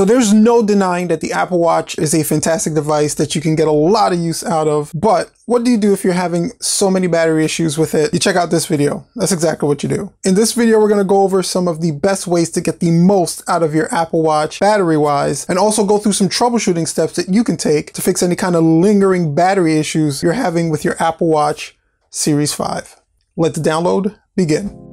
So there's no denying that the Apple Watch is a fantastic device that you can get a lot of use out of, but what do you do if you're having so many battery issues with it? You check out this video. That's exactly what you do. In this video, we're going to go over some of the best ways to get the most out of your Apple Watch battery wise, and also go through some troubleshooting steps that you can take to fix any kind of lingering battery issues you're having with your Apple Watch Series 5. Let the download begin.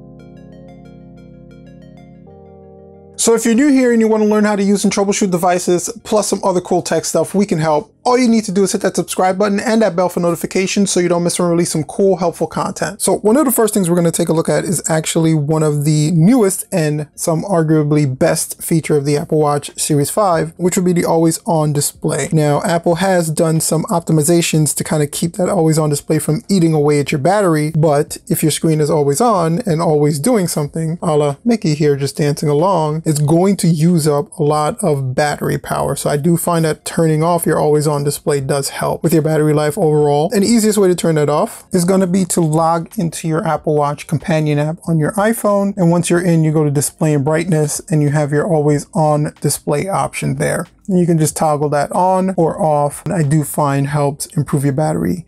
So if you're new here and you want to learn how to use and troubleshoot devices, plus some other cool tech stuff, we can help. All you need to do is hit that subscribe button and that bell for notifications so you don't miss when we release some cool, helpful content. So one of the first things we're going to take a look at is actually one of the newest and some arguably best feature of the Apple Watch Series 5, which would be the always on display. Now, Apple has done some optimizations to kind of keep that always on display from eating away at your battery. But if your screen is always on and always doing something, a la Mickey here just dancing along, it's going to use up a lot of battery power. So I do find that turning off your always on on display does help with your battery life overall. And the easiest way to turn that off is going to be to log into your Apple Watch companion app on your iPhone. And once you're in, you go to display and brightness and you have your always on display option there. And you can just toggle that on or off. And I do find helps improve your battery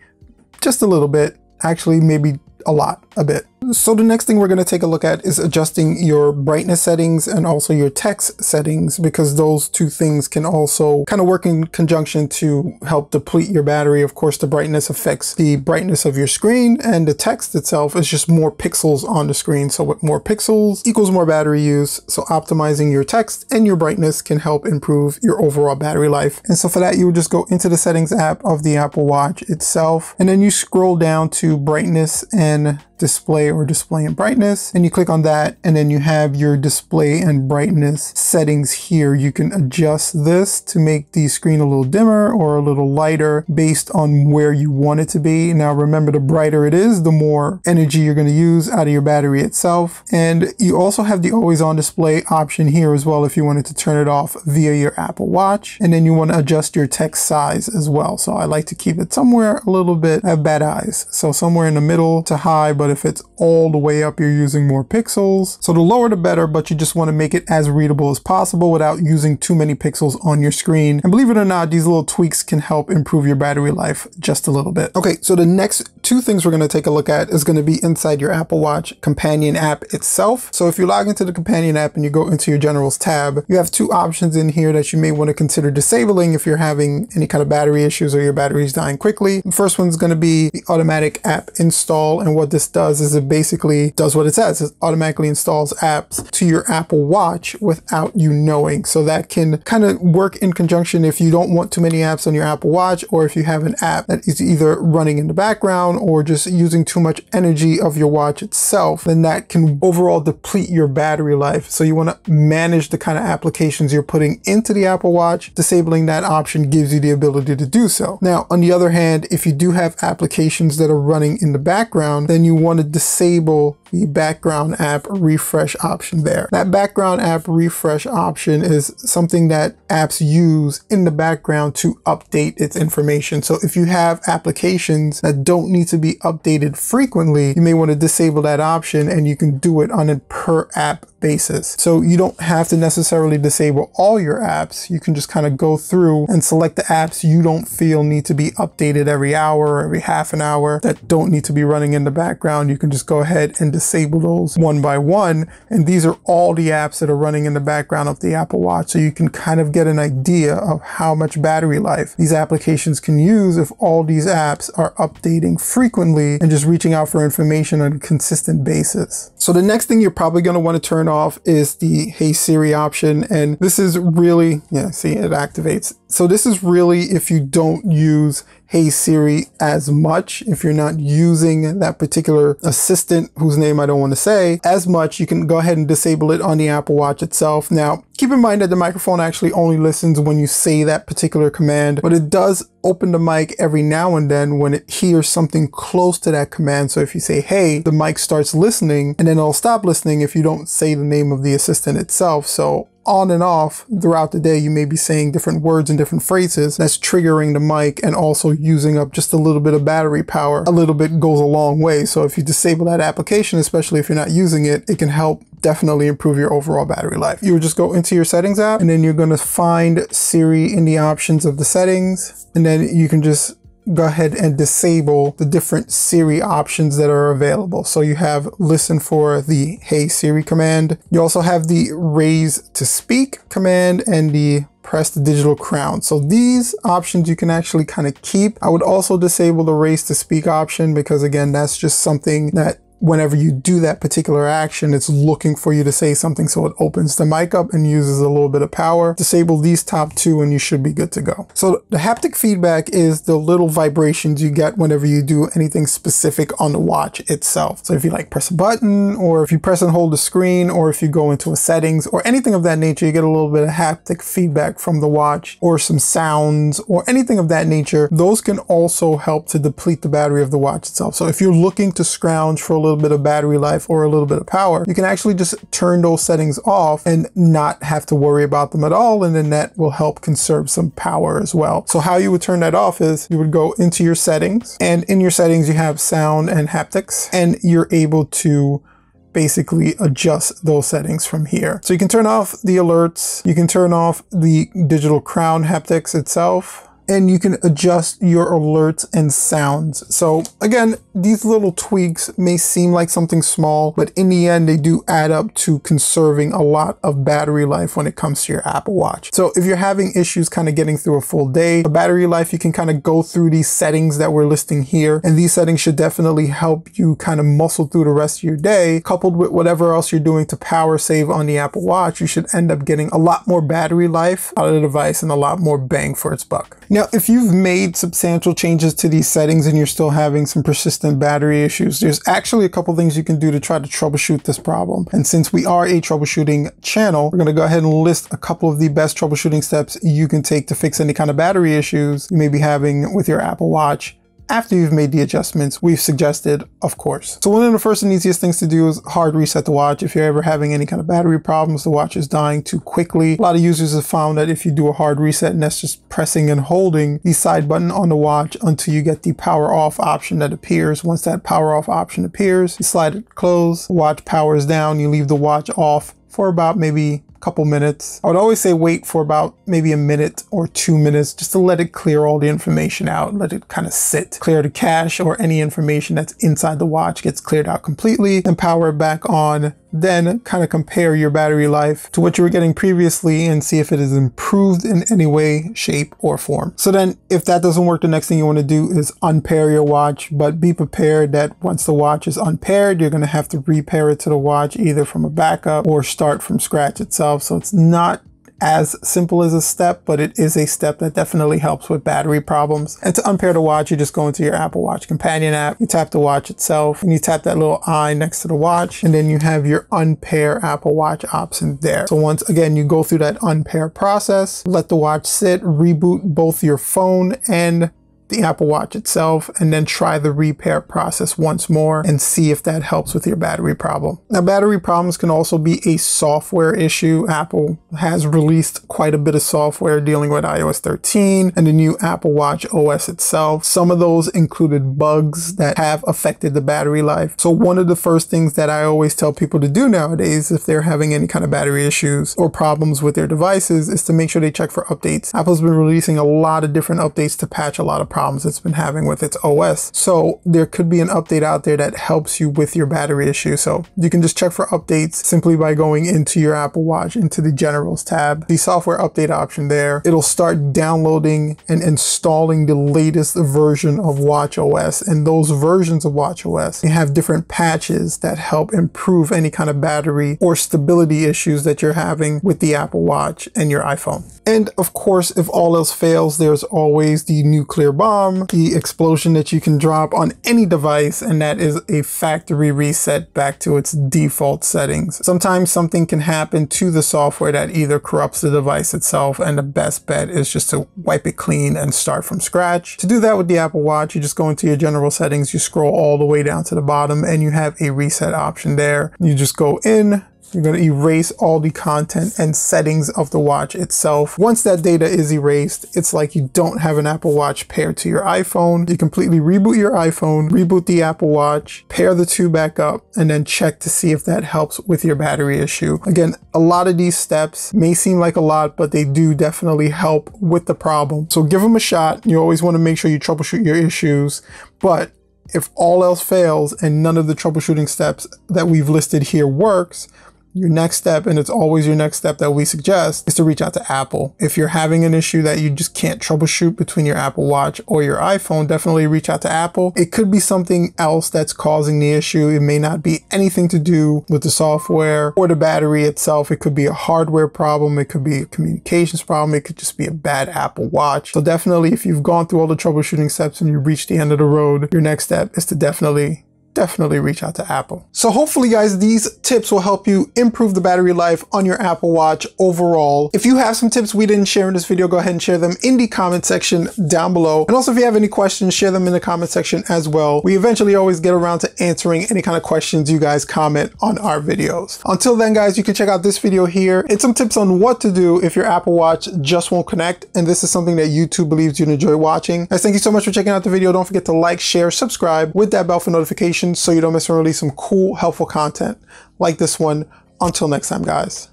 just a little bit, actually maybe a lot, a bit. So the next thing we're going to take a look at is adjusting your brightness settings and also your text settings because those two things can also kind of work in conjunction to help deplete your battery. Of course, the brightness affects the brightness of your screen and the text itself is just more pixels on the screen. So with more pixels equals more battery use. So optimizing your text and your brightness can help improve your overall battery life. And so for that, you would just go into the settings app of the Apple Watch itself, and then you scroll down to brightness and display or display and brightness and you click on that and then you have your display and brightness settings here. You can adjust this to make the screen a little dimmer or a little lighter based on where you want it to be. Now remember the brighter it is, the more energy you're going to use out of your battery itself. And you also have the always on display option here as well if you wanted to turn it off via your Apple Watch. And then you want to adjust your text size as well. So I like to keep it somewhere a little bit, I have bad eyes. So somewhere in the middle to high, but if it's all the way up, you're using more pixels. So the lower the better, but you just want to make it as readable as possible without using too many pixels on your screen. And believe it or not, these little tweaks can help improve your battery life just a little bit. Okay, so the next two things we're going to take a look at is going to be inside your Apple Watch companion app itself. So if you log into the companion app and you go into your generals tab, you have two options in here that you may want to consider disabling if you're having any kind of battery issues or your battery is dying quickly. The first one's going to be the automatic app install. And what this does is it basically does what it says. It automatically installs apps to your Apple Watch without you knowing. So that can kind of work in conjunction if you don't want too many apps on your Apple Watch or if you have an app that is either running in the background or just using too much energy of your watch itself, then that can overall deplete your battery life. So you want to manage the kind of applications you're putting into the Apple Watch. Disabling that option gives you the ability to do so. Now, on the other hand, if you do have applications that are running in the background, then you want to disable Sable the background app refresh option there. That background app refresh option is something that apps use in the background to update its information. So if you have applications that don't need to be updated frequently, you may want to disable that option and you can do it on a per app basis. So you don't have to necessarily disable all your apps. You can just kind of go through and select the apps you don't feel need to be updated every hour or every half an hour that don't need to be running in the background. You can just go ahead and disable those one by one. And these are all the apps that are running in the background of the Apple Watch. So you can kind of get an idea of how much battery life these applications can use if all these apps are updating frequently and just reaching out for information on a consistent basis. So the next thing you're probably going to want to turn off is the Hey Siri option. And this is really, yeah, see, it activates. So this is really if you don't use Hey Siri as much. If you're not using that particular assistant whose name I don't want to say as much, you can go ahead and disable it on the Apple Watch itself. Now, keep in mind that the microphone actually only listens when you say that particular command, but it does open the mic every now and then when it hears something close to that command. So if you say, hey, the mic starts listening and then it'll stop listening if you don't say the name of the assistant itself. So on and off throughout the day, you may be saying different words and different phrases that's triggering the mic and also using up just a little bit of battery power. A little bit goes a long way. So if you disable that application, especially if you're not using it, it can help definitely improve your overall battery life. You would just go into your settings app and then you're going to find Siri in the options of the settings and then you can just go ahead and disable the different Siri options that are available. So you have listen for the Hey Siri command. You also have the raise to speak command and the press the digital crown. So these options you can actually kind of keep. I would also disable the raise to speak option because again, that's just something that whenever you do that particular action, it's looking for you to say something. So it opens the mic up and uses a little bit of power. Disable these top two and you should be good to go. So the haptic feedback is the little vibrations you get whenever you do anything specific on the watch itself. So if you like press a button or if you press and hold the screen or if you go into a settings or anything of that nature, you get a little bit of haptic feedback from the watch or some sounds or anything of that nature. Those can also help to deplete the battery of the watch itself. So if you're looking to scrounge for a little little bit of battery life or a little bit of power, you can actually just turn those settings off and not have to worry about them at all. And then that will help conserve some power as well. So how you would turn that off is you would go into your settings and in your settings, you have sound and haptics and you're able to basically adjust those settings from here. So you can turn off the alerts, you can turn off the digital crown haptics itself, and you can adjust your alerts and sounds. So again, these little tweaks may seem like something small, but in the end, they do add up to conserving a lot of battery life when it comes to your Apple Watch. So if you're having issues kind of getting through a full day, the battery life, you can kind of go through these settings that we're listing here. And these settings should definitely help you kind of muscle through the rest of your day, coupled with whatever else you're doing to power save on the Apple Watch, you should end up getting a lot more battery life out of the device and a lot more bang for its buck. Now, if you've made substantial changes to these settings and you're still having some persistent battery issues, there's actually a couple things you can do to try to troubleshoot this problem. And since we are a troubleshooting channel, we're going to go ahead and list a couple of the best troubleshooting steps you can take to fix any kind of battery issues you may be having with your Apple Watch after you've made the adjustments we've suggested, of course. So one of the first and easiest things to do is hard reset the watch. If you're ever having any kind of battery problems, the watch is dying too quickly. A lot of users have found that if you do a hard reset and that's just pressing and holding the side button on the watch until you get the power off option that appears. Once that power off option appears, you slide it close, watch powers down, you leave the watch off for about maybe couple minutes. I would always say wait for about maybe a minute or two minutes just to let it clear all the information out, let it kind of sit. Clear the cache or any information that's inside the watch gets cleared out completely, then power it back on then kind of compare your battery life to what you were getting previously and see if it is improved in any way, shape, or form. So then if that doesn't work, the next thing you want to do is unpair your watch, but be prepared that once the watch is unpaired, you're going to have to repair it to the watch either from a backup or start from scratch itself. So it's not as simple as a step, but it is a step that definitely helps with battery problems. And to unpair the watch, you just go into your Apple Watch companion app, you tap the watch itself, and you tap that little eye next to the watch, and then you have your unpair Apple Watch option there. So once again, you go through that unpair process, let the watch sit, reboot both your phone and the Apple Watch itself and then try the repair process once more and see if that helps with your battery problem. Now, battery problems can also be a software issue. Apple has released quite a bit of software dealing with iOS 13 and the new Apple Watch OS itself. Some of those included bugs that have affected the battery life. So one of the first things that I always tell people to do nowadays if they're having any kind of battery issues or problems with their devices is to make sure they check for updates. Apple's been releasing a lot of different updates to patch a lot of problems problems it's been having with its OS. So there could be an update out there that helps you with your battery issue. So you can just check for updates simply by going into your Apple Watch into the generals tab, the software update option there. It'll start downloading and installing the latest version of Watch OS. And those versions of Watch OS, have different patches that help improve any kind of battery or stability issues that you're having with the Apple Watch and your iPhone. And of course, if all else fails, there's always the nuclear bomb the explosion that you can drop on any device, and that is a factory reset back to its default settings. Sometimes something can happen to the software that either corrupts the device itself, and the best bet is just to wipe it clean and start from scratch. To do that with the Apple Watch, you just go into your general settings, you scroll all the way down to the bottom, and you have a reset option there. You just go in, You're going to erase all the content and settings of the watch itself. Once that data is erased, it's like you don't have an Apple Watch paired to your iPhone. You completely reboot your iPhone, reboot the Apple Watch, pair the two back up, and then check to see if that helps with your battery issue. Again, a lot of these steps may seem like a lot, but they do definitely help with the problem. So give them a shot. You always want to make sure you troubleshoot your issues, but if all else fails and none of the troubleshooting steps that we've listed here works, your next step, and it's always your next step that we suggest, is to reach out to Apple. If you're having an issue that you just can't troubleshoot between your Apple Watch or your iPhone, definitely reach out to Apple. It could be something else that's causing the issue. It may not be anything to do with the software or the battery itself. It could be a hardware problem. It could be a communications problem. It could just be a bad Apple Watch. So definitely, if you've gone through all the troubleshooting steps and you reach the end of the road, your next step is to definitely definitely reach out to Apple. So hopefully guys, these tips will help you improve the battery life on your Apple Watch overall. If you have some tips we didn't share in this video, go ahead and share them in the comment section down below. And also if you have any questions, share them in the comment section as well. We eventually always get around to answering any kind of questions you guys comment on our videos. Until then guys, you can check out this video here. It's some tips on what to do if your Apple Watch just won't connect. And this is something that YouTube believes you'd enjoy watching. Guys, thank you so much for checking out the video. Don't forget to like, share, subscribe with that bell for notifications notifications so you don't miss or release some cool, helpful content like this one. Until next time, guys.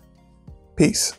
Peace.